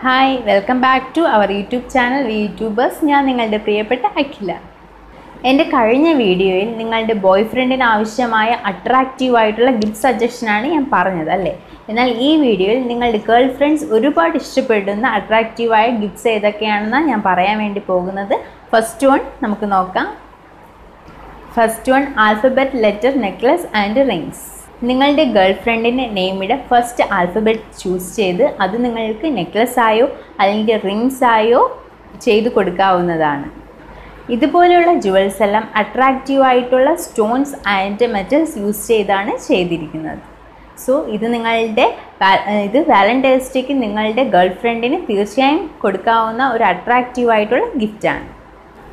Hi welcome back to our YouTube channel YouTubers ഞാൻ നിങ്ങളുടെ പ്രിയപ്പെട്ട അഖില. എന്റെ കഴിഞ്ഞ വീഡിയോയിൽ നിങ്ങളുടെ ബോയ് ഫ്രണ്ടിന് ആവശ്യമായ അട്രാക്റ്റീവായിട്ടുള്ള ഗിഫ്റ്റ് സജഷനാണ് ഞാൻ പറഞ്ഞത് അല്ലേ? എന്നാൽ ഈ വീഡിയോയിൽ നിങ്ങളുടെ ഗേൾ ഫ്രണ്ട്സ് ഒരുപാട് ഇഷ്ടപ്പെടുന്ന അട്രാക്റ്റീവായ ഗിഫ്റ്റ്സ് ഏതൊക്കെയാണെന്നാണ് ഞാൻ പറയാൻ വേണ്ടി പോകുന്നത്. ഫസ്റ്റ് വൺ നമുക്ക് നോക്കാം. First one alphabet letter necklace and rings നിങ്ങളുടെ ഗേൾ ഫ്രണ്ടിന്റെ നെയിമിടെ ഫസ്റ്റ് ആൽഫബറ്റ് ചൂസ് ചെയ്ത് അത് നിങ്ങൾക്ക് നെക്ലസ് ആയോ അല്ലെങ്കിൽ റിങ്സ് ആയോ ചെയ്ത് കൊടുക്കാവുന്നതാണ്. ഇതുപോലെയുള്ള ജുവൽസ് എല്ലാം അട്രാക്റ്റീവ് ആയിട്ടുള്ള സ്റ്റോൺസ് ആൻഡ് മെറ്റൽസ് യൂസ് ചെയ്താണ് ചെയ്തിരിക്കുന്നത്. സോ ഇത് നിങ്ങളുടെ ഇത് വാലന്റൈൻസ് ഡേക്ക് നിങ്ങളുടെ ഗേൾ ഫ്രണ്ടിന് തീർച്ചയായും കൊടുക്കാവുന്ന ഒരു അട്രാക്റ്റീവ് ആയിട്ടുള്ള ഗിഫ്റ്റാണ്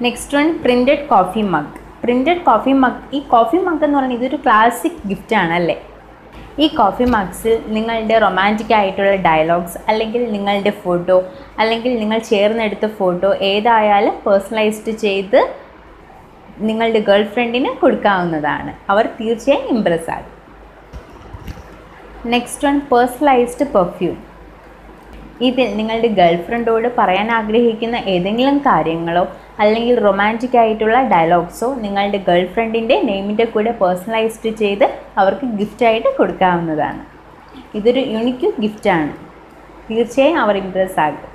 next one printed coffee mug printed coffee mug ഈ കോഫി മഗ് എന്ന് പറയുന്നത് ഇതൊരു ക്ലാസിക് ഗിഫ്റ്റ് അല്ലേ? ഈ കോഫി മഗ്സിൽ നിങ്ങളുടെ റൊമാന്റിക് ആയിട്ടുള്ള ഡയലോഗ്സ് അല്ലെങ്കിൽ നിങ്ങളുടെ ഫോട്ടോ അല്ലെങ്കിൽ നിങ്ങൾ ചേർന്നെടുത്ത ഫോട്ടോ ഏതായാലും പേഴ്സണലൈസ്ഡ് ചെയ്ത് നിങ്ങളുടെ ഗേൾ ഫ്രണ്ടിന് കൊടുക്കാവുന്നതാണ്. അവർ തീർച്ചയായും ഇമ്പ്രസ് ആകും. നെക്സ്റ്റ് വൺ പേഴ്സണലൈസ്ഡ് പെർഫ്യൂം ഇതിൽ നിങ്ങളുടെ ഗേൾ ഫ്രണ്ടോട് പറയാൻ ആഗ്രഹിക്കുന്ന ഏതെങ്കിലും കാര്യങ്ങളോ അല്ലെങ്കിൽ റൊമാന്റിക് ആയിട്ടുള്ള ഡയലോഗ്സോ നിങ്ങളുടെ ഗേൾ ഫ്രണ്ടിന്റെ നെയിമിന്റെ കൂടെ പേഴ്സണലൈസ്ഡ് ചെയ്ത് അവർക്ക് ഗിഫ്റ്റായിട്ട് കൊടുക്കാവുന്നതാണ്. ഇതൊരു യുണിക്ക് ഗിഫ്റ്റാണ് തീർച്ചയായും അവർ ഇമ്പ്രസ് ആകും.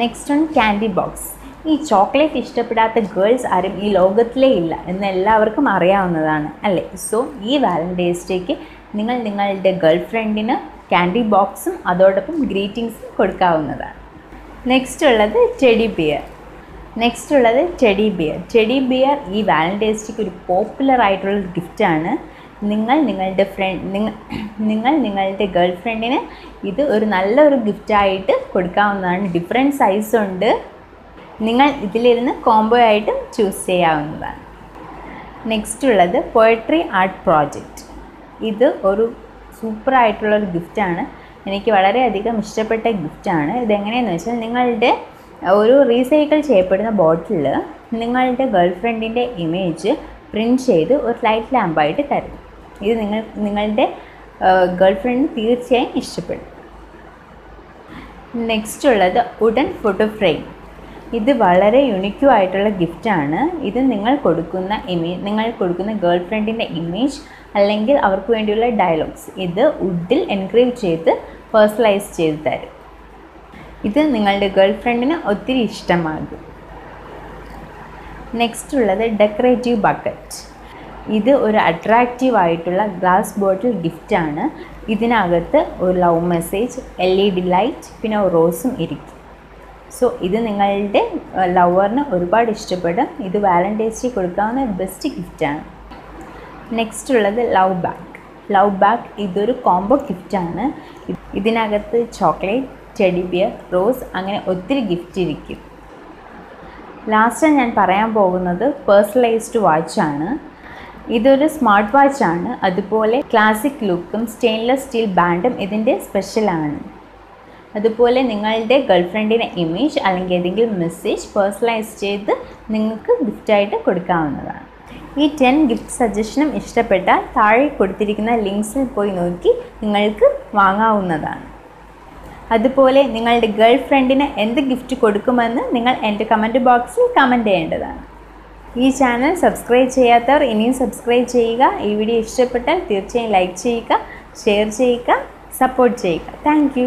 നെക്സ്റ്റ് ഒന്ന് ക്യാൻഡി ബോക്സ് ഈ ചോക്ലേറ്റ് ഇഷ്ടപ്പെടാത്ത ഗേൾസ് ആരും ഈ ലോകത്തിലേ ഇല്ല എന്ന് എല്ലാവർക്കും അറിയാവുന്നതാണ് അല്ലേ? സോ ഈ വാലന്റൈൻസ് ഡേക്ക് നിങ്ങൾ നിങ്ങളുടെ ഗേൾ ഫ്രണ്ടിന് ക്യാൻഡി ബോക്സും അതോടൊപ്പം ഗ്രീറ്റിംഗ്സും കൊടുക്കാവുന്നതാണ്. നെക്സ്റ്റ് ഉള്ളത് ടെഡി ബിയർ നെക്സ്റ്റ് ഉള്ളത് ടെഡി ബിയർ ടെഡി ബിയർ ഈ വാലന്റൈൻസ് ഒരു പോപ്പുലർ ആയിട്ടുള്ള ഗിഫ്റ്റാണ് നിങ്ങൾ നിങ്ങളുടെ ഫ്രണ്ട് നിങ്ങൾ നിങ്ങൾ നിങ്ങളുടെ ഗേൾ ഫ്രണ്ടിന് ഇത് ഒരു നല്ലൊരു ഗിഫ്റ്റായിട്ട് കൊടുക്കാവുന്നതാണ്. ഡിഫറെന്റ് സൈസ് ഉണ്ട്. നിങ്ങൾ ഇതിലിരുന്ന് കോംബോ ആയിട്ടും ചൂസ് ചെയ്യാവുന്നതാണ്. നെക്സ്റ്റ് ഉള്ളത് പോയട്രി ആർട്ട് പ്രോജക്റ്റ് ഇത് ഒരു സൂപ്പർ ആയിട്ടുള്ളൊരു ഗിഫ്റ്റാണ് എനിക്ക് വളരെയധികം ഇഷ്ടപ്പെട്ട ഗിഫ്റ്റാണ് ഇതെങ്ങനെയെന്ന് വെച്ചാൽ നിങ്ങളുടെ ഒരു റീസൈക്കിൾ ചെയ്യപ്പെടുന്ന ബോട്ടിൽ നിങ്ങളുടെ ഗേൾ ഫ്രണ്ടിന്റെ ഇമേജ് പ്രിന്റ് ചെയ്ത് ഒരു ലൈറ്റ് ലാമ്പായിട്ട് തരും. ഇത് നിങ്ങൾ നിങ്ങളുടെ ഗേൾ ഫ്രണ്ട് തീർച്ചയായും ഇഷ്ടപ്പെടും. നെക്സ്റ്റ് ഉള്ളത് ഉടൻ ഫോട്ടോ ഫ്രെയിം ഇത് വളരെ യുണിക്കും ആയിട്ടുള്ള ഗിഫ്റ്റാണ് ഇത് നിങ്ങൾ കൊടുക്കുന്ന ഇമേജ് നിങ്ങൾ കൊടുക്കുന്ന ഗേൾ ഫ്രണ്ടിന്റെ ഇമേജ് അല്ലെങ്കിൽ അവർക്ക് വേണ്ടിയുള്ള ഡയലോഗ്സ് ഇത് വുഡിൽ എൻഗ്രേവ് ചെയ്ത് പേഴ്സണലൈസ് ചെയ്ത് തരും. ഇത് നിങ്ങളുടെ ഗേൾ ഫ്രണ്ടിന് ഒത്തിരി ഇഷ്ടമാകും. നെക്സ്റ്റ് ഉള്ളത് ഡെക്കറേറ്റീവ് ബക്കറ്റ് ഇത് ഒരു അട്രാക്റ്റീവ് ആയിട്ടുള്ള ഗ്ലാസ് ബോട്ടിൽ ഗിഫ്റ്റാണ് ഇതിനകത്ത് ഒരു love message L E D light പിന്നെ റോസും ഇരിക്കും. സോ ഇത് നിങ്ങളുടെ ലവറിന് ഒരുപാട് ഇഷ്ടപ്പെടും. ഇത് വാലന്റൈൻസ് ഡേ കൊടുക്കാവുന്ന ബെസ്റ്റ് ഗിഫ്റ്റാണ് നെക്സ്റ്റ് ഉള്ളത് ലവ് ബാഗ് ലവ് ബാഗ് ഇതൊരു കോംബോ ഗിഫ്റ്റാണ് ഇതിനകത്ത് ചോക്ലേറ്റ് ടെഡി ബിയർ റോസ് അങ്ങനെ ഒത്തിരി ഗിഫ്റ്റ് ഇരിക്കും. ലാസ്റ്റ് ഞാൻ പറയാൻ പോകുന്നത് പേഴ്സണലൈസ്ഡ് വാച്ചാണ് ഇതൊരു സ്മാർട്ട് വാച്ചാണ് അതുപോലെ ക്ലാസിക് ലുക്കും സ്റ്റെയിൻലെസ് സ്റ്റീൽ ബാൻഡും ഇതിന്റെ സ്പെഷ്യലാണ് അതുപോലെ നിങ്ങളുടെ ഗേൾ ഫ്രണ്ടിന്റെ ഇമേജ് അല്ലെങ്കിൽ ഏതെങ്കിലും മെസ്സേജ് പേഴ്സണലൈസ് ചെയ്ത് നിങ്ങൾക്ക് ഗിഫ്റ്റായിട്ട് കൊടുക്കാവുന്നതാണ്. ഈ ടെൻ ഗിഫ്റ്റ് സജഷനും ഇഷ്ടപ്പെട്ടാൽ താഴെ കൊടുത്തിരിക്കുന്ന ലിങ്ക്സിൽ പോയി നോക്കി നിങ്ങൾക്ക് വാങ്ങാവുന്നതാണ്. അതുപോലെ നിങ്ങളുടെ ഗേൾ ഫ്രണ്ടിന് എന്ത് ഗിഫ്റ്റ് കൊടുക്കുമെന്ന് നിങ്ങൾ എന്റെ കമന്റ് ബോക്സിൽ കമന്റ് ചെയ്യേണ്ടതാണ്. ഈ ചാനൽ സബ്സ്ക്രൈബ് ചെയ്യാത്തവർ ഇനിയും സബ്സ്ക്രൈബ് ചെയ്യുക. ഈ വീഡിയോ ഇഷ്ടപ്പെട്ടാൽ തീർച്ചയായും ലൈക്ക് ചെയ്യുക ഷെയർ ചെയ്യുക സപ്പോർട്ട് ചെയ്യുക. താങ്ക്